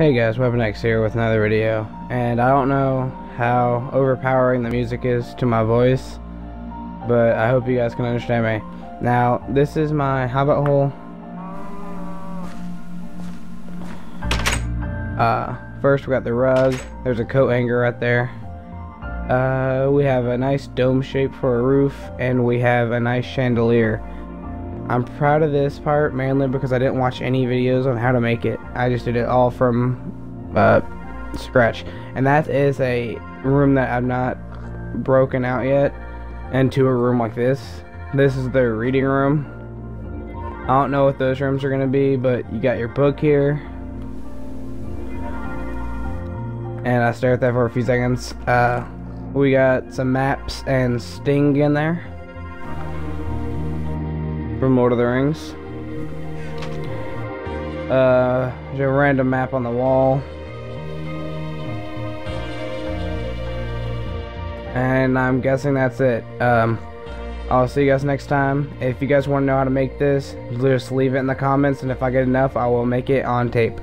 Hey guys, WeaponX here with another video, and I don't know how overpowering the music is to my voice, but I hope you guys can understand me. Now, this is my hobbit hole. Uh, first we got the rug, there's a coat hanger right there. Uh, we have a nice dome shape for a roof, and we have a nice chandelier. I'm proud of this part mainly because I didn't watch any videos on how to make it. I just did it all from uh, scratch. And that is a room that I've not broken out yet into a room like this. This is the reading room. I don't know what those rooms are going to be, but you got your book here. And I stare at that for a few seconds. Uh, we got some maps and Sting in there from Lord of the Rings. Uh, there's a random map on the wall. And I'm guessing that's it. Um, I'll see you guys next time. If you guys want to know how to make this, just leave it in the comments, and if I get enough, I will make it on tape.